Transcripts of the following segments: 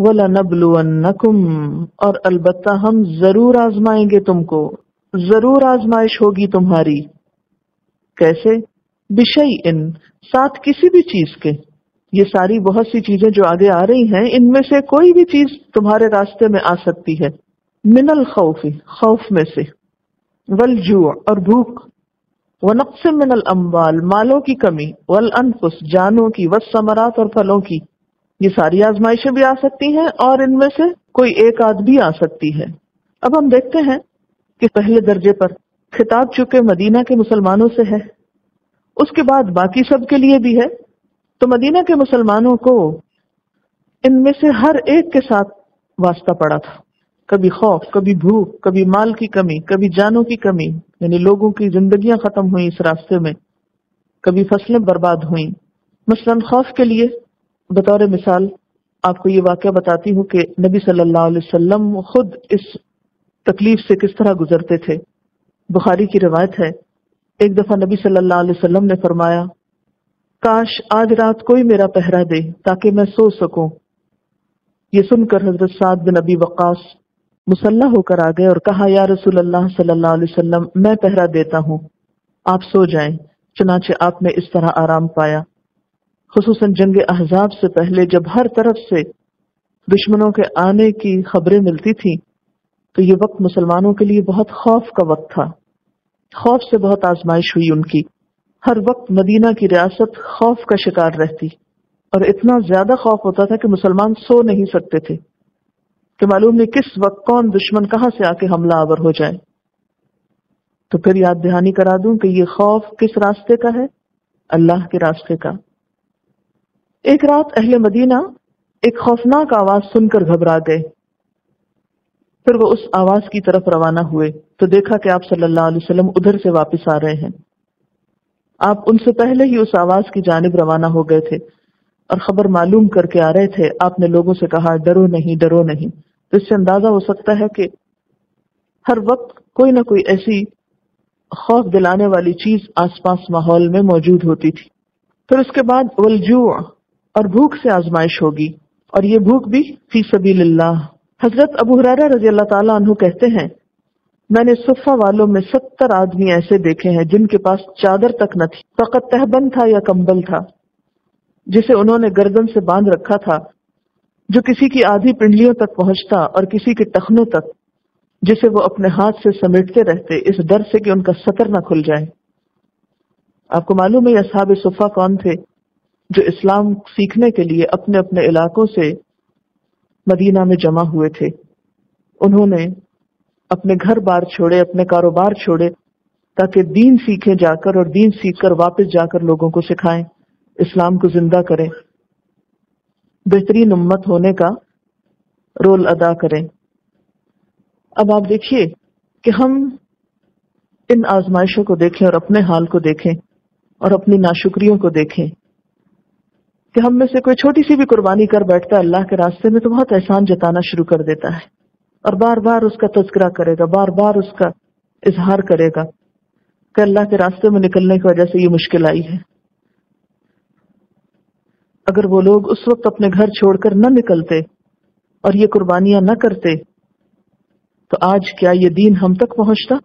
वला नबलुअन्नकुम और अलबत्ता हम ज़रूर आजमाएँगे तुमको, ज़रूर आजमाइश होगी तुम्हारी। कैसे? विषय इन साथ किसी भी चीज़ के। ये सारी बहुत सी चीज़ें जो आगे आ रही हैं, इनमें से कोई भी चीज़ तुम्हारे रास्ते में आ सकती है। मिनल खौफी, खौफ में से। वल जू और भूख। व नक्स मिनल अम्बाल, मालों की कमी। वल अनफुस, जानों की व समरात और फलों की। ये सारी आजमाइशें भी आ सकती हैं और इनमें से कोई एक आध भी आ सकती है। अब हम देखते हैं कि पहले दर्जे पर खिताब चुके मदीना के मुसलमानों से है। उसके बाद बाकी सब के लिए भी है। तो मदीना के मुसलमानों को इनमें से हर एक के साथ वास्ता पड़ा था। कभी खौफ, कभी भूख, कभी माल की कमी, कभी जानों की कमी, यानी लोगों की जिंदगियाँ खत्म हुई इस रास्ते में। कभी फ़सलें बर्बाद हुई। मसलन खौफ के लिए बतौर मिसाल आपको ये वाक्य बताती हूँ कि नबी सल्लल्लाहु अलैहि वसल्लम खुद इस तकलीफ़ से किस तरह गुजरते थे। बुखारी की रिवायत है, एक दफ़ा नबी सल्लल्लाहु अलैहि वसल्लम ने फरमाया, काश आज रात कोई मेरा पहरा दे ताकि मैं सो सकूँ। ये सुनकर हज़रत साद बिन नबी वक़ास मुसल्ला होकर आ गए और कहा, या रसूल अल्लाह सल्लल्लाहु अलैहि वसल्लम, मैं पहरा देता हूँ, आप सो जाएँ, चुनाचे आपने इस तरह आराम पाया। खसूसन जंग अहजाब से पहले जब हर तरफ़ से दुश्मनों के आने की खबरें मिलती थी तो ये वक्त मुसलमानों के लिए बहुत खौफ का वक्त था खौफ से बहुत आजमाइश हुई उनकी हर वक्त मदीना की रियासत खौफ का शिकार रहती और इतना ज़्यादा खौफ होता था कि मुसलमान सो नहीं सकते थे कि मालूम नहीं किस वक्त कौन दुश्मन कहाँ से आके हमला आवर हो जाए तो फिर याद दहानी करा दूँ कि ये खौफ किस रास्ते का है अल्लाह के रास्ते का एक रात अहले मदीना एक खौफनाक आवाज़ सुनकर घबरा गए। फिर वो उस आवाज़ की तरफ़ रवाना हुए तो देखा कि आप सल्लल्लाहु अलैहि वसल्लम उधर से वापस आ रहे हैं। आप उनसे पहले ही उस आवाज़ की जानब रवाना हो गए थे और खबर मालूम करके आ रहे थे। आपने लोगों से कहा, डरो नहीं डरो नहीं। तो इससे अंदाज़ा हो सकता है कि हर वक्त कोई ना कोई ऐसी खौफ दिलाने वाली चीज़ आसपास माहौल में मौजूद होती थी। फिर उसके बाद वलजू और भूख से आजमाइश होगी। और ये भूख भी फ़ी सबीलिल्लाह। हज़रत अबू हुरारा रज़ी अल्लाह अनहु कहते हैं, मैंने सुफा वालों में सत्तर आदमी ऐसे देखे हैं जिनके पास चादर तक न थी। फकत तहबंद था या कंबल था, जिसे उन्होंने गर्दन से बाँध रखा था, जो किसी की आधी पिंडलियों तक पहुँचता और किसी के टखनों तक, जिसे वो अपने हाथ से समेटते रहते, इस डर से कि उनका सतर न खुल जाए। आपको मालूम है असहाब सुफा कौन थे? जो इस्लाम सीखने के लिए अपने अपने इलाकों से मदीना में जमा हुए थे। उन्होंने अपने घर बार छोड़े, अपने कारोबार छोड़े, ताकि दीन सीखे जाकर और दीन सीखकर वापस जाकर लोगों को सिखाएँ, इस्लाम को ज़िंदा करें। बेहतरीन उम्मत होने का रोल अदा करें। अब आप देखिए कि हम इन आजमाइशों को देखें और अपने हाल को देखें और अपनी नाशुक्रियों को देखें। कि हम में से कोई छोटी सी भी कुर्बानी कर बैठता है, अल्लाह के रास्ते में तो बहुत एहसान जताना शुरू कर देता है। और बार बार उसका तस्करा करेगा बार बार उसका इजहार करेगा कि अल्लाह के रास्ते में निकलने की वजह से ये मुश्किल आई है। अगर वो लोग उस वक्त अपने घर छोड़कर न निकलते और ये कुर्बानियाँ न करते तो आज क्या ये दीन हम तक पहुँचता?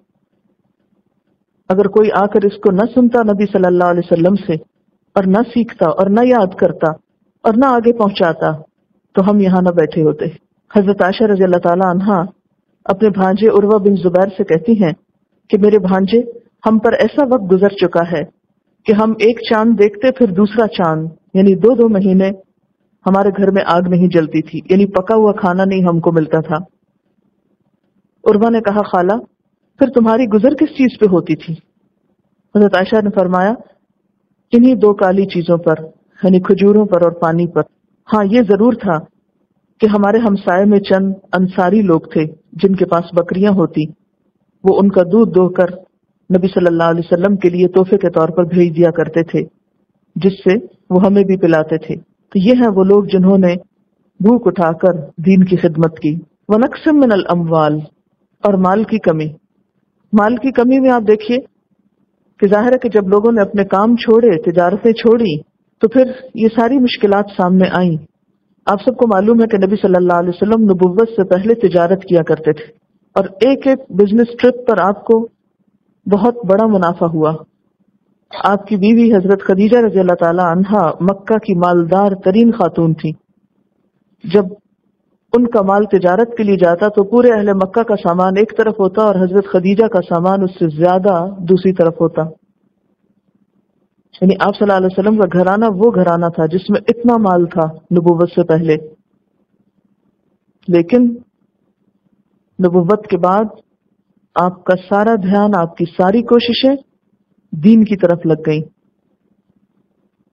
अगर कोई आकर इसको न सुनता नबी सल्लल्लाहु अलैहि वसल्लम से और न सीखता और न याद करता और न आगे पहुंचाता तो हम यहाँ न बैठे होते। हज़रत आशा रज़ी अल्लाह अपने भांजे उर्वा बिन जुबैर से कहती हैं कि मेरे भांजे, हम पर ऐसा वक्त गुजर चुका है कि हम एक चाँद देखते फिर दूसरा चाँद, यानी दो दो महीने हमारे घर में आग नहीं जलती थी, यानी पका हुआ खाना नहीं हमको मिलता था। उर्वा ने कहा, खाला, फिर तुम्हारी गुजर किस चीज़ पे होती थी? हज़रत आयशा ने फरमाया इन्हीं दो काली चीज़ों पर, यानी खजूरों पर और पानी पर। हाँ ये ज़रूर था कि हमारे हमसाए में चंद अंसारी लोग थे, जिनके पास बकरियाँ होती। वो उनका दूध दोकर नबी सल्लल्लाहु अलैहि वसल्लम के लिए तोहफे के तौर पर भेज दिया करते थे, जिससे वो हमें भी पिलाते थे। तो ये हैं वो लोग जिन्होंने भूख उठाकर दीन की खिदमत की। वनक्सम मिनल अमवाल और माल की कमी। माल की कमी में आप देखिए कि ज़ाहिर है कि जब लोगों ने अपने काम छोड़े, तिजारतें छोड़ी तो फिर ये सारी मुश्किलात सामने आई। आप सबको मालूम है कि नबी सल्लल्लाहु अलैहि वसल्लम नबुव्वत से पहले तिजारत किया करते थे। और एक एक बिज़नेस ट्रिप पर आपको बहुत बड़ा मुनाफा हुआ। आपकी बीवी हज़रत खदीजा रज़ी अल्लाह ताला मक्का की मालदार तरीन खातून थी। जब उनका माल तजारत के लिए जाता तो पूरे अहले मक्का का सामान एक तरफ़ होता और हज़रत खदीजा का सामान उससे ज़्यादा दूसरी तरफ़ होता। यानी आप सल्लल्लाहु अलैहि वसल्लम का घराना वो घराना था जिसमें इतना माल था नबूवत से पहले। लेकिन नबूवत के बाद आपका सारा ध्यान, आपकी सारी कोशिशें दीन की तरफ़ लग गई।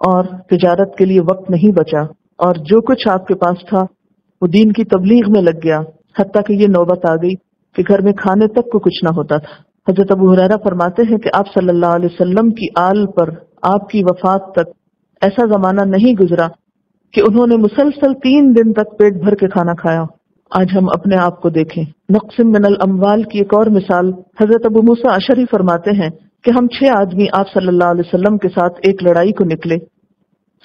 और तिजारत के लिए वक्त नहीं बचा। और जो कुछ आपके पास था वो दीन की तबलीग में लग गया हती कि ये नौबत आ गई कि घर में खाने तक को कुछ ना होता था। हज़रत अबू हुरैरा फरमाते हैं कि आप सल्लल्लाहु अलैहि वसल्लम की आल पर आपकी वफात तक ऐसा जमाना नहीं गुजरा कि उन्होंने मुसलसल तीन दिन तक पेट भर के खाना खाया। आज हम अपने आप को देखें। नक्सिम मिनल अमवाल की एक और मिसाल हज़रत अबू मूसा अशरी फरमाते हैं कि हम छह आदमी आप सल्लल्लाहु अलैहि वसल्लम के साथ एक लड़ाई को निकले।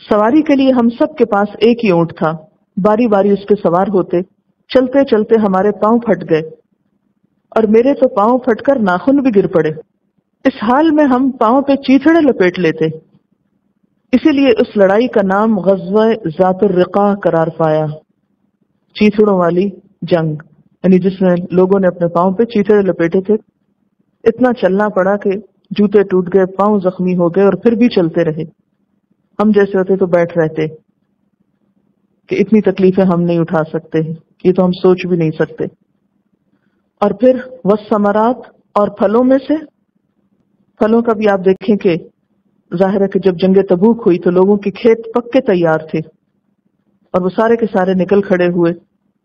सवारी के लिए हम सब के पास एक ही ऊँट था। बारी बारी उस पर सवार होते चलते चलते हमारे पाँव फट गए और मेरे तो पाँव फटकर नाखून भी गिर पड़े। इस हाल में हम पाँव पे चीथड़े लपेट लेते। इसीलिए उस लड़ाई का नाम जातुर्रिका करार पाया। चीथड़ों वाली जंग, यानी जिसमें लोगों ने अपने पाँव पे चीथड़े लपेटे थे, इतना चलना पड़ा कि जूते टूट गए, पाँव जख्मी हो गए और फिर भी चलते रहे। हम जैसे होते तो बैठ रहते। कि इतनी तकलीफें हम नहीं उठा सकते ये तो हम सोच भी नहीं सकते। और फिर वह समरात और फलों में से, फलों का भी आप देखें कि ज़ाहिर है कि जब जंग तबूक हुई तो लोगों के खेत पक्के तैयार थे और वो सारे के सारे निकल खड़े हुए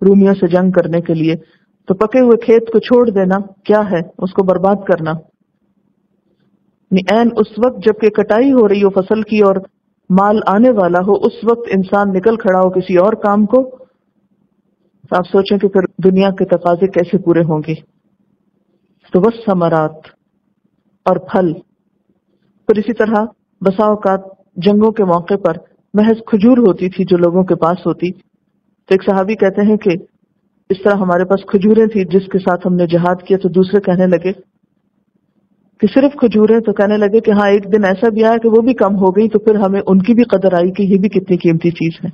रूमियों से जंग करने के लिए। तो पके हुए खेत को छोड़ देना, क्या है? उसको बर्बाद करना। एन उस वक्त जबकि कटाई हो रही हो फ़सल की और माल आने वाला हो, उस वक्त इंसान निकल खड़ा हो किसी और काम को तो आप सोचें कि फिर दुनिया के तकाजे कैसे पूरे होंगे। तो बस समरात और फल। फिर इसी तरह बसाओ का जंगों के मौके पर महज खजूर होती थी जो लोगों के पास होती। तो एक सहाबी कहते हैं कि इस तरह हमारे पास खजूरें थी जिसके साथ हमने जहाद किया तो दूसरे कहने लगे कि सिर्फ़ खजूरें तो कहने लगे कि हाँ एक दिन ऐसा भी आया कि वो भी कम हो गई तो फिर हमें उनकी भी कदर आई कि ये भी कितनी कीमती चीज़ है।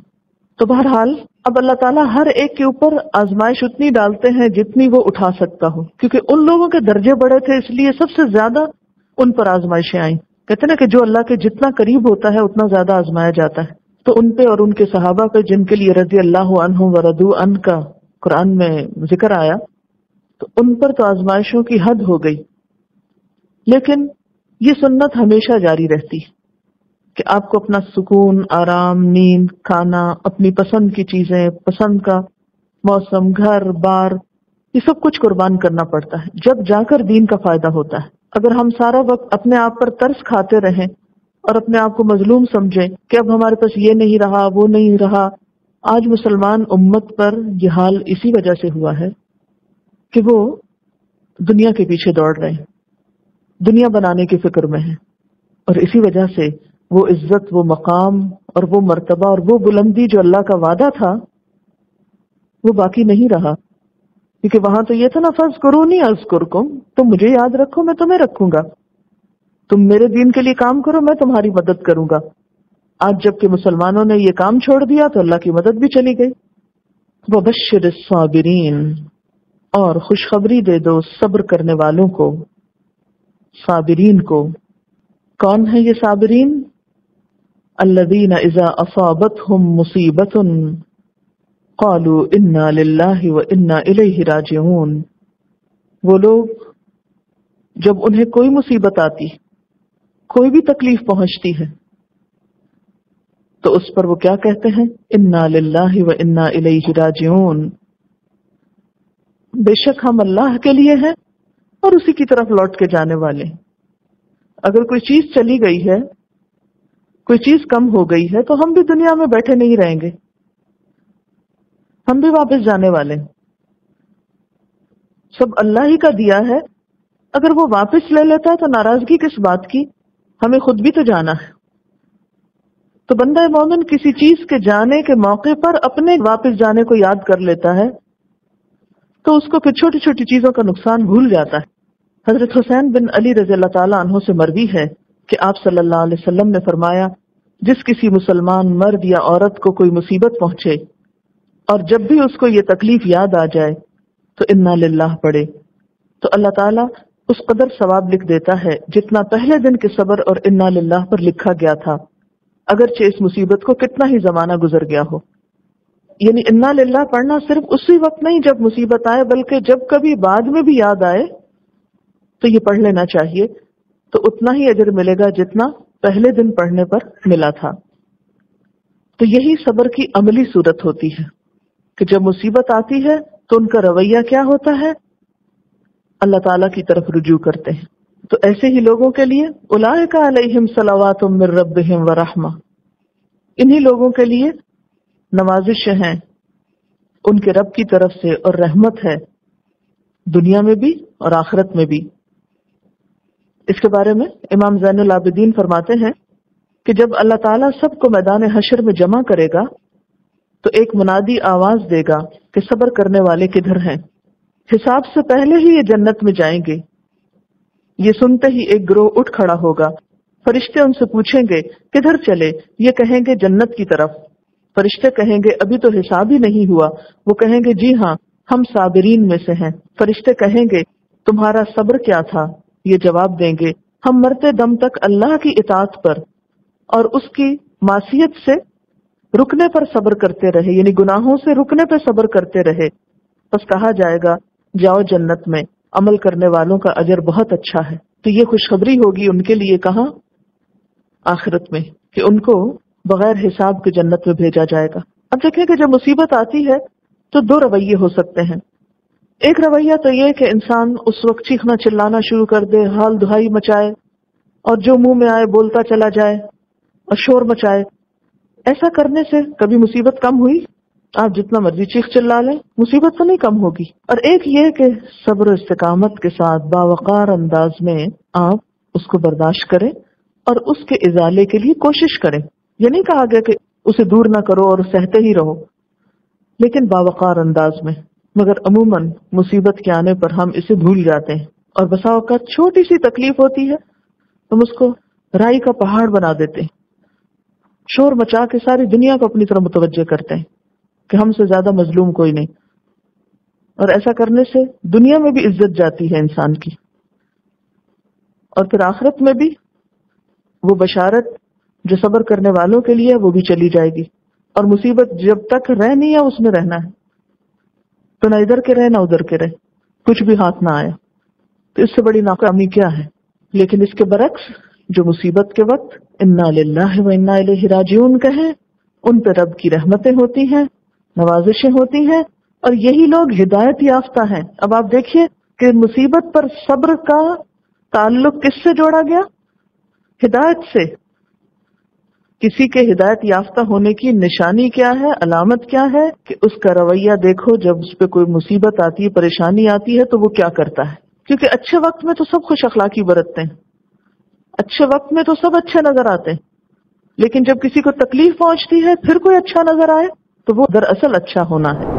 तो बहरहाल, अब अल्लाह ताला हर एक के ऊपर आजमाइश उतनी डालते हैं जितनी वो उठा सकता हो, क्योंकि उन लोगों के दर्जे बड़े थे, इसलिए सबसे ज़्यादा उन पर आजमाइशें आई। कहते ना कि जो अल्लाह के जितना करीब होता है, उतना ज़्यादा आजमाया जाता है। तो उन पे और उनके सहाबा पे, जिनके लिए रज़ी अल्लाह वरदू अन का कुरान में ज़िक्र आया तो उन पर तो आजमाइशों की हद हो गई। लेकिन ये सुन्नत हमेशा जारी रहती है कि आपको अपना सुकून, आराम, नींद, खाना, अपनी पसंद की चीज़ें, पसंद का मौसम, घर, बार, ये सब कुछ कुर्बान करना पड़ता है। जब जाकर दीन का फ़ायदा होता है। अगर हम सारा वक्त अपने आप पर तर्स खाते रहें और अपने आप को मजलूम समझें कि अब हमारे पास ये नहीं रहा, वो नहीं रहा, आज मुसलमान उम्मत पर यह हाल इसी वजह से हुआ है कि वो दुनिया के पीछे दौड़ रहे हैं। दुनिया बनाने की फ़िक्र में है। और इसी वजह से वो इज़्ज़त, वो मकाम और वो मर्तबा और वो बुलंदी जो अल्लाह का वादा था, वो बाकी नहीं रहा। क्योंकि वहाँ तो ये था ना फ़र्ज़ करो नहीं अजकुर को तुम मुझे याद रखो, मैं तुम्हें रखूँगा। तुम मेरे दिन के लिए काम करो, मैं तुम्हारी मदद करूँगा। आज जबकि मुसलमानों ने ये काम छोड़ दिया तो अल्लाह की मदद भी चली गई। वबशर साबिरीन, और खुशखबरी दे दो सब्र करने वालों को। साबिरीन को। कौन है ये साबिरीन? अल्लदीन इज़ा असाबत हम मुसीबत कालू इन्ना लिल्लाहि व इन्ना राजिऊन। वो लोग, जब उन्हें कोई मुसीबत आती, कोई भी तकलीफ़ पहुँचती है तो उस पर वो क्या कहते हैं? इन्ना लिल्लाहि व इन्ना राजिऊन। बेशक हम अल्लाह के लिए हैं और उसी की तरफ़ लौट के जाने वाले। अगर कोई चीज़ चली गई है, कोई चीज़ कम हो गई है तो हम भी दुनिया में बैठे नहीं रहेंगे। हम भी वापस जाने वाले सब अल्लाह ही का दिया है। अगर वो वापस ले लेता है तो नाराज़गी किस बात की? हमें खुद भी तो जाना है। तो बंदा मोमिन किसी चीज़ के जाने के मौके पर अपने वापस जाने को याद कर लेता है। तो उसको फिर छोटी छोटी चीज़ों का नुकसान भूल जाता है। हज़रत हुसैन बिन अली रज़ी अल्लाह से मरवी है कि आप सल्लल्लाहु अलैहि वसल्लम ने फरमाया, जिस किसी मुसलमान मर्द या औरत को कोई मुसीबत पहुँचे और जब भी उसको ये तकलीफ़ याद आ जाए तो इन्ना लिल्लाह पड़े तो अल्लाह ताला उस कदर सवाब लिख देता है जितना पहले दिन के सबर और इन्ना लिल्लाह पर लिखा गया था, अगरचे इस मुसीबत को कितना ही जमाना गुजर गया हो। यानी इन्ना लिल्लाह पढ़ना सिर्फ़ उसी वक्त नहीं जब मुसीबत आए, बल्कि जब कभी बाद में भी याद आए तो ये पढ़ लेना चाहिए। तो उतना ही अजर मिलेगा जितना पहले दिन पढ़ने पर मिला था। तो यही सबर की अमली सूरत होती है कि जब मुसीबत आती है तो उनका रवैया क्या होता है? अल्लाह ताला की तरफ़ रुजू करते हैं। तो ऐसे ही लोगों के लिए उलाय का अलहिम सलावात रबिम व रहमा। इन्हीं लोगों के लिए नवाजिश हैं। उनके रब की तरफ़ से और रहमत है। दुनिया में भी और आखिरत में भी। इसके बारे में इमाम जैनुल आबिदीन फरमाते हैं कि जब अल्लाह ताला सबको मैदान हशर में जमा करेगा तो एक मुनादी आवाज़ देगा कि सबर करने वाले किधर हैं। हिसाब से पहले ही ये जन्नत में जाएँगे। ये सुनते ही एक ग्रोह उठ खड़ा होगा। फरिश्ते उनसे पूछेंगे, किधर चले? ये कहेंगे, जन्नत की तरफ़। फरिश्ते कहेंगे, अभी तो हिसाब ही नहीं हुआ। वो कहेंगे, जी हाँ हम साबरीन में से हैं। फरिश्ते कहेंगे, तुम्हारा सब्र क्या था? ये जवाब देंगे, हम मरते दम तक अल्लाह की इतात पर और उसकी मासीत से रुकने पर सब्र करते रहे, यानी गुनाहों से रुकने पर सब्र करते रहे। बस कहा जाएगा, जाओ जन्नत में, अमल करने वालों का अजर बहुत अच्छा है। तो ये खुशखबरी होगी उनके लिए कहा? आखिरत में, कि उनको बगैर हिसाब के जन्नत में भेजा जाएगा। अब देखें कि जब मुसीबत आती है तो दो रवैये हो सकते हैं। एक रवैया तो ये कि इंसान उस वक्त चीखना चिल्लाना शुरू कर दे, हाल दुहाई मचाए, और जो मुँह में आए बोलता चला जाए, और शोर मचाए। ऐसा करने से कभी मुसीबत कम हुई? आप जितना मर्ज़ी चीख चिल्ला लें, मुसीबत तो नहीं कम होगी। और एक ये कि सब्र इस्तकामत के साथ बावकार अंदाज में आप उसको बर्दाश्त करें और उसके इजाले के लिए कोशिश करें। ये नहीं कहा गया कि उसे दूर ना करो और सहते ही रहो, लेकिन बावकार अंदाज में, मगर अमूमन मुसीबत के आने पर हम इसे भूल जाते हैं। और बसाओ का छोटी सी तकलीफ़ होती है, हम उसको राई का पहाड़ बना देते हैं। शोर मचा के सारी दुनिया को अपनी तरफ़ मुतवजह करते हैं कि हमसे ज़्यादा मजलूम कोई नहीं। और ऐसा करने से दुनिया में भी इज़्ज़त जाती है इंसान की। और फिर आखिरत में भी वो बशारत जो सबर करने वालों के लिए वो भी चली जाएगी। और मुसीबत जब तक रहनी है, उसमें रहना है। तो ना इधर के रहे, ना उधर के रहे। कुछ भी हाथ ना आया तो इससे बड़ी नाकामी क्या है? लेकिन इसके बरक्स, जो मुसीबत के वक्त, इन्ना इन्ना राजीन कहे, उन पर रब की रहमतें होती हैं, नवाजिशें होती हैं, और यही लोग हिदायत याफ्ता हैं। अब आप देखिए कि मुसीबत पर सब्र का ताल्लुक किससे जोड़ा गया? हिदायत से। किसी के हिदायत याफ्ता होने की निशानी क्या है, अलामत क्या है, कि उसका रवैया देखो, जब उस पर कोई मुसीबत आती है, परेशानी आती है तो वो क्या करता है? क्योंकि अच्छे वक्त में तो सब खुश अखलाकी बरतते हैं। अच्छे वक्त में तो सब अच्छे नज़र आते हैं। लेकिन जब किसी को तकलीफ़ पहुँचती है, फिर कोई अच्छा नज़र आए तो वो दरअसल अच्छा होना है।